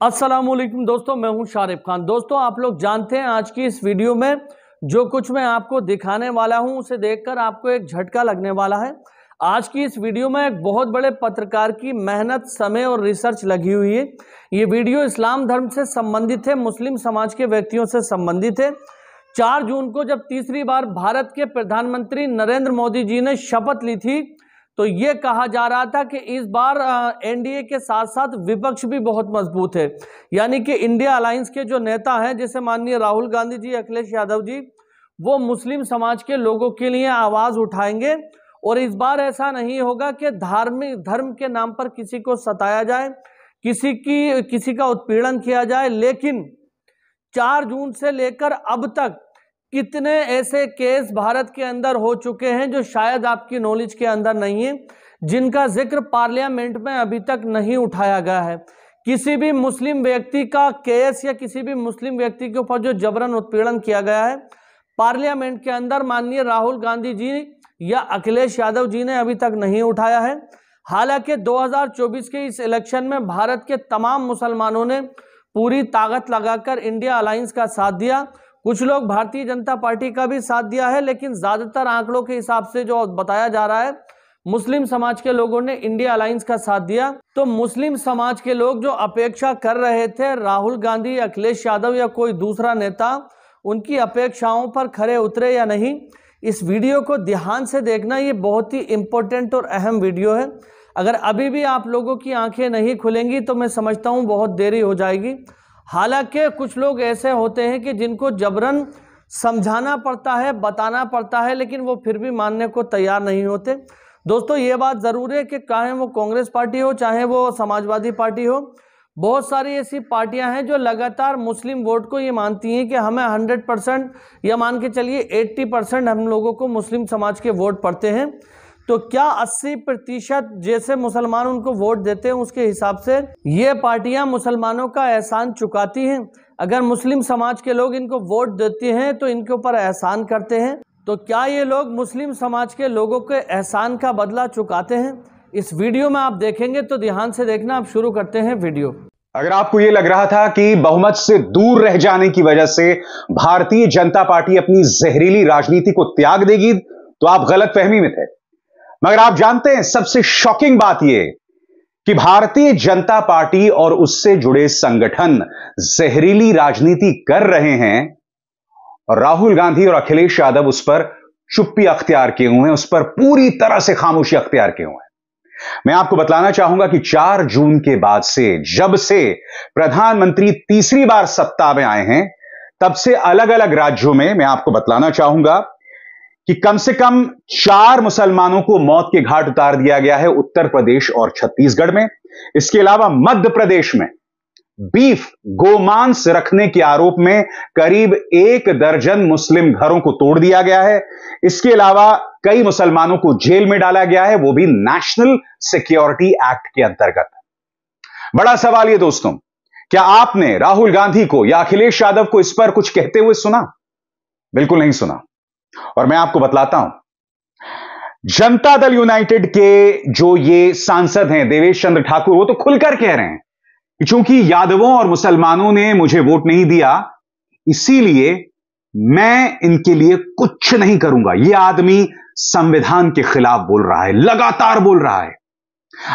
अस्सलाम वालेकुम दोस्तों, मैं हूँ शारिफ खान। दोस्तों, आप लोग जानते हैं आज की इस वीडियो में जो कुछ मैं आपको दिखाने वाला हूँ, उसे देखकर आपको एक झटका लगने वाला है। आज की इस वीडियो में एक बहुत बड़े पत्रकार की मेहनत, समय और रिसर्च लगी हुई है। ये वीडियो इस्लाम धर्म से संबंधित है, मुस्लिम समाज के व्यक्तियों से संबंधित है। चार जून को जब तीसरी बार भारत के प्रधानमंत्री नरेंद्र मोदी जी ने शपथ ली थी तो ये कहा जा रहा था कि इस बार एनडीए के साथ साथ विपक्ष भी बहुत मज़बूत है। यानी कि इंडिया अलायंस के जो नेता हैं, जैसे माननीय राहुल गांधी जी, अखिलेश यादव जी, वो मुस्लिम समाज के लोगों के लिए आवाज़ उठाएँगे और इस बार ऐसा नहीं होगा कि धार्मिक, धर्म के नाम पर किसी को सताया जाए, किसी की, किसी का उत्पीड़न किया जाए, लेकिन चार जून से लेकर अब तक कितने ऐसे केस भारत के अंदर हो चुके हैं जो शायद आपकी नॉलेज के अंदर नहीं है, जिनका ज़िक्र पार्लियामेंट में अभी तक नहीं उठाया गया है। किसी भी मुस्लिम व्यक्ति का केस या किसी भी मुस्लिम व्यक्ति के ऊपर जो जबरन उत्पीड़न किया गया है पार्लियामेंट के अंदर माननीय राहुल गांधी जी या अखिलेश यादव जी ने अभी तक नहीं उठाया है। हालाँकि 2024 के इस इलेक्शन में भारत के तमाम मुसलमानों ने पूरी ताकत लगाकर इंडिया अलायंस का साथ दिया। कुछ लोग भारतीय जनता पार्टी का भी साथ दिया है, लेकिन ज़्यादातर आंकड़ों के हिसाब से जो बताया जा रहा है, मुस्लिम समाज के लोगों ने इंडिया अलायंस का साथ दिया। तो मुस्लिम समाज के लोग जो अपेक्षा कर रहे थे, राहुल गांधी, अखिलेश यादव या कोई दूसरा नेता, उनकी अपेक्षाओं पर खरे उतरे या नहीं, इस वीडियो को ध्यान से देखना ये बहुत ही इम्पोर्टेंट और अहम वीडियो है। अगर अभी भी आप लोगों की आँखें नहीं खुलेंगी तो मैं समझता हूँ बहुत देरी हो जाएगी। हालाँकि कुछ लोग ऐसे होते हैं कि जिनको जबरन समझाना पड़ता है, बताना पड़ता है, लेकिन वो फिर भी मानने को तैयार नहीं होते। दोस्तों, ये बात ज़रूर है कि चाहे वो कांग्रेस पार्टी हो, चाहे वो समाजवादी पार्टी हो, बहुत सारी ऐसी पार्टियाँ हैं जो लगातार मुस्लिम वोट को ये मानती हैं कि हमें 100 परसेंट, या मान के चलिए 80 परसेंट हम लोगों को मुस्लिम समाज के वोट पड़ते हैं। तो क्या 80 प्रतिशत जैसे मुसलमान उनको वोट देते हैं उसके हिसाब से ये पार्टियाँ मुसलमानों का एहसान चुकाती हैं? अगर मुस्लिम समाज के लोग इनको वोट देते हैं तो इनके ऊपर एहसान करते हैं? तो क्या ये लोग मुस्लिम समाज के लोगों के एहसान का बदला चुकाते हैं? इस वीडियो में आप देखेंगे तो ध्यान से देखना। आप शुरू करते हैं वीडियो। अगर आपको यह लग रहा था कि बहुमत से दूर रह जाने की वजह से भारतीय जनता पार्टी अपनी जहरीली राजनीति को त्याग देगी तो आप गलत फहमी में थे। मगर आप जानते हैं, सबसे शॉकिंग बात यह कि भारतीय जनता पार्टी और उससे जुड़े संगठन जहरीली राजनीति कर रहे हैं और राहुल गांधी और अखिलेश यादव उस पर चुप्पी अख्तियार किए हुए हैं, उस पर पूरी तरह से खामोशी अख्तियार किए हुए हैं। मैं आपको बतलाना चाहूँगा कि 4 जून के बाद से, जब से प्रधानमंत्री तीसरी बार सत्ता में आए हैं, तब से अलग अलग राज्यों में मैं आपको बतलाना चाहूँगा कि कम से कम चार मुसलमानों को मौत के घाट उतार दिया गया है उत्तर प्रदेश और छत्तीसगढ़ में। इसके अलावा मध्य प्रदेश में बीफ, गोमांस रखने के आरोप में करीब एक दर्जन मुस्लिम घरों को तोड़ दिया गया है। इसके अलावा कई मुसलमानों को जेल में डाला गया है, वो भी नेशनल सिक्योरिटी एक्ट के अंतर्गत। बड़ा सवाल ये दोस्तों, क्या आपने राहुल गांधी को या अखिलेश यादव को इस पर कुछ कहते हुए सुना? बिल्कुल नहीं सुना। और मैं आपको बतलाता हूँ। जनता दल यूनाइटेड के जो ये सांसद हैं, देवेश चंद्र ठाकुर, वो तो खुलकर कह रहे हैं कि चूँकि यादवों और मुसलमानों ने मुझे वोट नहीं दिया, इसीलिए मैं इनके लिए कुछ नहीं करूँगा। यह आदमी संविधान के खिलाफ बोल रहा है, लगातार बोल रहा है।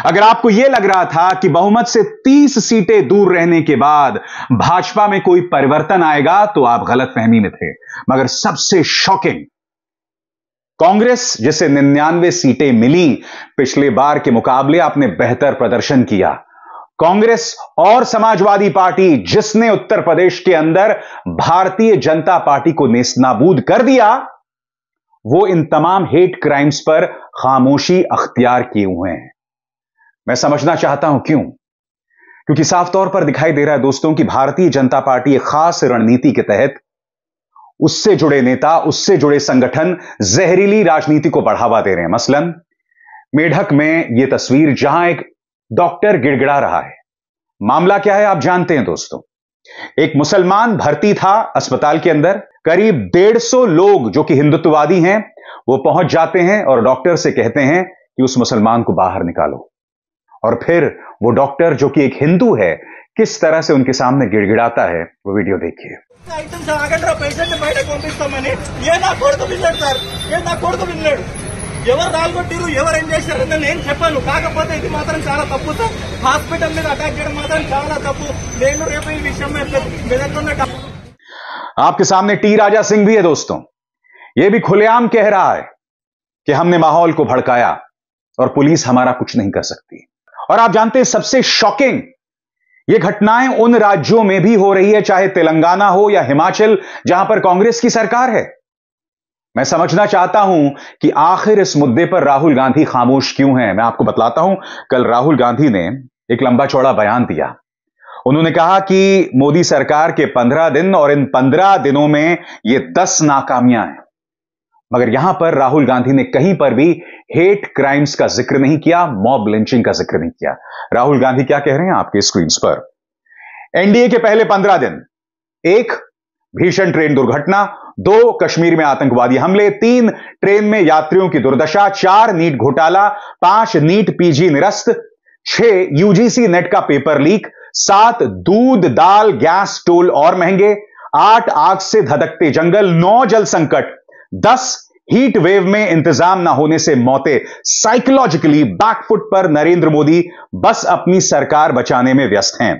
अगर आपको यह लग रहा था कि बहुमत से 30 सीटें दूर रहने के बाद भाजपा में कोई परिवर्तन आएगा तो आप गलत फहमी में थे। मगर सबसे शॉकिंग कांग्रेस, जिसे निन्यानवे सीटें मिली, पिछले बार के मुकाबले आपने बेहतर प्रदर्शन किया। कांग्रेस और समाजवादी पार्टी, जिसने उत्तर प्रदेश के अंदर भारतीय जनता पार्टी को नेस्तनाबूद कर दिया, वो इन तमाम हेट क्राइम्स पर खामोशी अख्तियार किए हुए हैं। मैं समझना चाहता हूँ क्यों? क्योंकि साफ़ तौर पर दिखाई दे रहा है दोस्तों कि भारतीय जनता पार्टी एक खास रणनीति के तहत उससे जुड़े नेता, उससे जुड़े संगठन जहरीली राजनीति को बढ़ावा दे रहे हैं। मसलन, मेढक में यह तस्वीर जहाँ एक डॉक्टर गिड़गिड़ा रहा है। मामला क्या है आप जानते हैं दोस्तों? एक मुसलमान भर्ती था अस्पताल के अंदर। करीब डेढ़ सौ लोग जो कि हिंदुत्ववादी हैं, वो पहुँच जाते हैं और डॉक्टर से कहते हैं कि उस मुसलमान को बाहर निकालो। और फिर वो डॉक्टर जो कि एक हिंदू है, किस तरह से उनके सामने गिड़गिड़ाता है, वो वीडियो देखिए। ఐటమ్స్ ఆగండి పేషెంట్ బయటకు పంపిస్తామని ఏ నా కొడుకు పిల్లడు సార్ ఏ నా కొడుకు పిల్లడు ఎవరు రాల్గొట్టిరు ఎవరు ఏం చేశారని నేను చెప్పాను కాకపోతే ఇది మాత్రం చాలా తప్పు సార్ హాస్పిటల్ మీద అటాక్ చేయడం మాత్రం చాలా తప్పు నేను రేపు ఈ విషయం మీద మెదడున్న आपके सामने टी राजा सिंह भी है दोस्तों यह भी खुलेआम कह रहा है कि हमने माहौल को भड़काया और पुलिस हमारा कुछ नहीं कर सकती और आप जानते हैं सबसे शॉकिंग ये घटनाएँ उन राज्यों में भी हो रही है, चाहे तेलंगाना हो या हिमाचल, जहाँ पर कांग्रेस की सरकार है। मैं समझना चाहता हूँ कि आखिर इस मुद्दे पर राहुल गांधी खामोश क्यों हैं। मैं आपको बतलाता हूँ, कल राहुल गांधी ने एक लंबा चौड़ा बयान दिया। उन्होंने कहा कि मोदी सरकार के पंद्रह दिन और इन पंद्रह दिनों में ये दस नाकामियाँ हैं। मगर यहाँ पर राहुल गांधी ने कहीं पर भी हेट क्राइम्स का ज़िक्र नहीं किया, मॉब लिंचिंग का ज़िक्र नहीं किया। राहुल गांधी क्या कह रहे हैं आपके स्क्रीन पर? एनडीए के पहले पंद्रह दिन। एक, भीषण ट्रेन दुर्घटना। दो, कश्मीर में आतंकवादी हमले। तीन, ट्रेन में यात्रियों की दुर्दशा। चार, नीट घोटाला। पाँच, नीट पीजी निरस्त। छह यूजीसी नेट का पेपर लीक। सात, दूध, दाल, गैस, टोल और महँगे। आठ, आग से धधकते जंगल। नौ, जल संकट। दस हीट वेव में इंतज़ाम ना होने से मौतें। साइकोलॉजिकली बैकफुट पर नरेंद्र मोदी बस अपनी सरकार बचाने में व्यस्त हैं।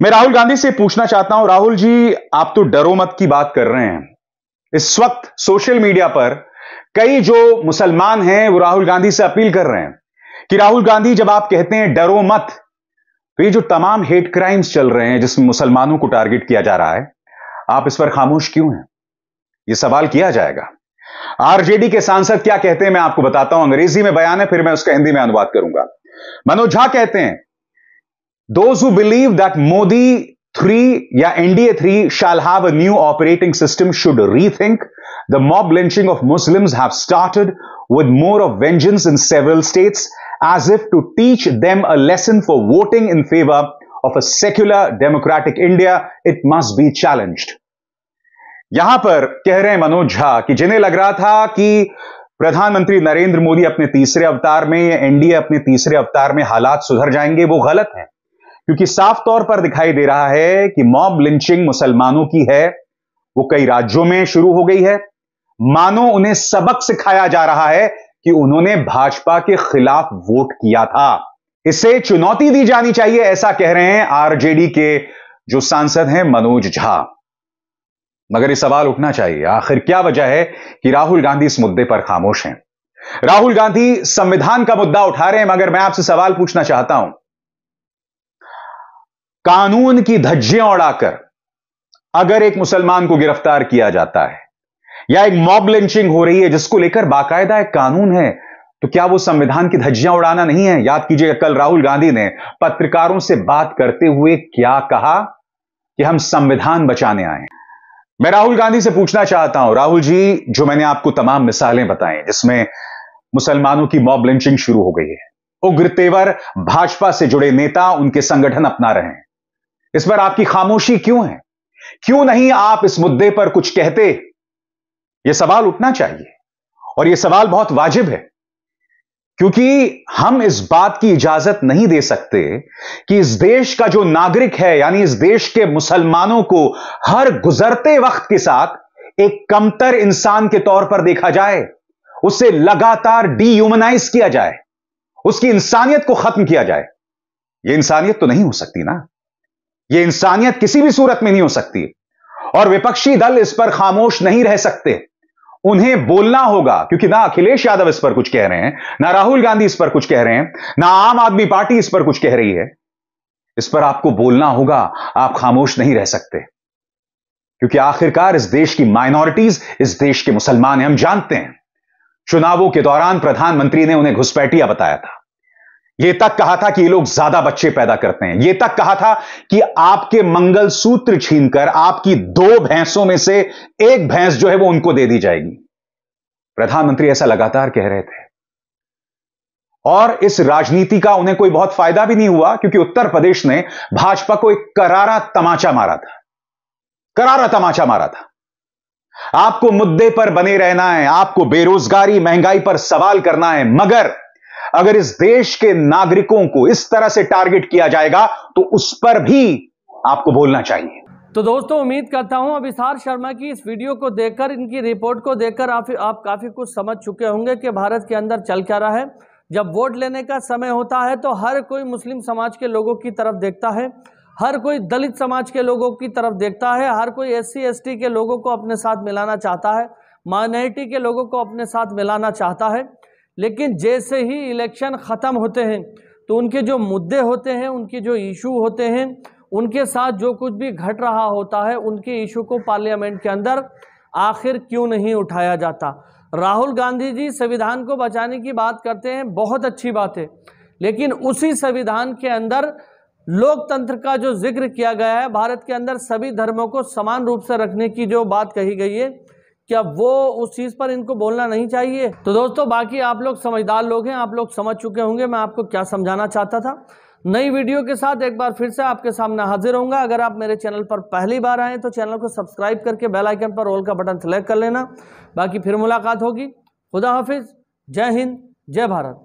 मैं राहुल गांधी से पूछना चाहता हूँ। राहुल जी, आप तो डरो मत की बात कर रहे हैं। इस वक्त सोशल मीडिया पर कई जो मुसलमान हैं, वो राहुल गांधी से अपील कर रहे हैं कि राहुल गांधी जब आप कहते हैं डरो मत तो ये जो तमाम हेट क्राइम्स चल रहे हैं जिसमें मुसलमानों को टारगेट किया जा रहा है, आप इस पर खामोश क्यों हैं? ये सवाल किया जाएगा। आरजेडी के सांसद क्या कहते हैं मैं आपको बताता हूँ अंग्रेज़ी में बयान है फिर मैं उसका हिंदी में अनुवाद करूँगा मनोज झा कहते हैं those who believe that Modi three या NDA three shall have a new operating system should rethink the mob lynching of Muslims have started with more of vengeance in several states as if to teach them a lesson for voting in favor of a secular democratic India, it must be challenged. यहाँ पर कह रहे हैं मनोज झा कि जिन्हें लग रहा था कि प्रधानमंत्री नरेंद्र मोदी अपने तीसरे अवतार में या एनडीए अपने तीसरे अवतार में हालात सुधर जाएँगे, वो गलत है। क्योंकि साफ़ तौर पर दिखाई दे रहा है कि मॉब लिंचिंग मुसलमानों की है, वो कई राज्यों में शुरू हो गई है। मानो उन्हें सबक सिखाया जा रहा है कि उन्होंने भाजपा के खिलाफ वोट किया था। इसे चुनौती दी जानी चाहिए, ऐसा कह रहे हैं आरजेडी के जो सांसद हैं मनोज झा। मगर यह सवाल उठना चाहिए, आखिर क्या वजह है कि राहुल गांधी इस मुद्दे पर खामोश हैं? राहुल गांधी संविधान का मुद्दा उठा रहे हैं, मगर मैं आपसे सवाल पूछना चाहता हूँ। कानून की धज्जियाँ उड़ाकर अगर एक मुसलमान को गिरफ़्तार किया जाता है, या एक मॉब लिंचिंग हो रही है जिसको लेकर बाकायदा एक कानून है तो क्या वो संविधान की धज्जियाँ उड़ाना नहीं है? याद कीजिएगा, कल राहुल गांधी ने पत्रकारों से बात करते हुए क्या कहा कि हम संविधान बचाने आए मैं राहुल गांधी से पूछना चाहता हूँ। राहुल जी, जो मैंने आपको तमाम मिसालें बताई, जिसमें मुसलमानों की मॉब लिंचिंग शुरू हो गई है, उग्र तेवर, भाजपा से जुड़े नेता, उनके संगठन अपना रहे हैं। इस पर आपकी खामोशी क्यों है? क्यों नहीं आप इस मुद्दे पर कुछ कहते? यह सवाल उठना चाहिए। और यह सवाल बहुत वाजिब है। क्योंकि हम इस बात की इजाज़त नहीं दे सकते कि इस देश का जो नागरिक है, यानी इस देश के मुसलमानों को हर गुजरते वक्त के साथ एक कमतर इंसान के तौर पर देखा जाए, उसे लगातार डीह्यूमनाइज किया जाए, उसकी इंसानियत को खत्म किया जाए। यह इंसानियत तो नहीं हो सकती ना। यह इंसानियत किसी भी सूरत में नहीं हो सकती। और विपक्षी दल इस पर खामोश नहीं रह सकते। उन्हें बोलना होगा, क्योंकि ना अखिलेश यादव इस पर कुछ कह रहे हैं, ना राहुल गांधी इस पर कुछ कह रहे हैं, ना आम आदमी पार्टी इस पर कुछ कह रही है। इस पर आपको बोलना होगा, आप खामोश नहीं रह सकते। क्योंकि आखिरकार इस देश की माइनॉरिटीज इस देश के मुसलमान हैं, हम जानते हैं। चुनावों के दौरान प्रधानमंत्री ने उन्हें घुसपैठिया बताया था। यह तक कहा था कि ये लोग ज़्यादा बच्चे पैदा करते हैं। यह तक कहा था कि आपके मंगल सूत्र छीनकर आपकी दो भैंसों में से एक भैंस जो है वो उनको दे दी जाएगी। प्रधानमंत्री ऐसा लगातार कह रहे थे। और इस राजनीति का उन्हें कोई बहुत फ़ायदा भी नहीं हुआ, क्योंकि उत्तर प्रदेश ने भाजपा को एक करारा तमाचा मारा था। करारा तमाचा मारा था। आपको मुद्दे पर बने रहना है, आपको बेरोजगारी, महँगाई पर सवाल करना है, मगर अगर इस देश के नागरिकों को इस तरह से टारगेट किया जाएगा तो उस पर भी आपको बोलना चाहिए। तो दोस्तों उम्मीद करता हूँ अभिसार शर्मा की इस वीडियो को देखकर इनकी रिपोर्ट को देखकर आप, आप काफ़ी कुछ समझ चुके होंगे कि भारत के अंदर चल क्या रहा है। जब वोट लेने का समय होता है तो हर कोई मुस्लिम समाज के लोगों की तरफ़ देखता है। हर कोई दलित समाज के लोगों की तरफ़ देखता है। हर कोई एस सी के लोगों को अपने साथ मिलाना चाहता है। माइनॉरिटी के लोगों को अपने साथ मिलाना चाहता है। लेकिन जैसे ही इलेक्शन ख़त्म होते हैं तो उनके जो मुद्दे होते हैं, उनके जो इशू होते हैं, उनके साथ जो कुछ भी घट रहा होता है, उनके इशू को पार्लियामेंट के अंदर आखिर क्यों नहीं उठाया जाता? राहुल गांधी जी संविधान को बचाने की बात करते हैं, बहुत अच्छी बात है। लेकिन उसी संविधान के अंदर लोकतंत्र का जो ज़िक्र किया गया है, भारत के अंदर सभी धर्मों को समान रूप से रखने की जो बात कही गई है क्या वो उस चीज़ पर इनको बोलना नहीं चाहिए? तो दोस्तों, बाकी आप लोग समझदार लोग हैं, आप लोग समझ चुके होंगे मैं आपको क्या समझाना चाहता था। नई वीडियो के साथ एक बार फिर से आपके सामने हाजिर होऊँगा। अगर आप मेरे चैनल पर पहली बार आए तो चैनल को सब्सक्राइब करके बेल आइकन पर ऑल का बटन सेलेक्ट कर लेना। बाकी फिर मुलाकात होगी। खुदा हाफिज। जय हिंद। जय भारत।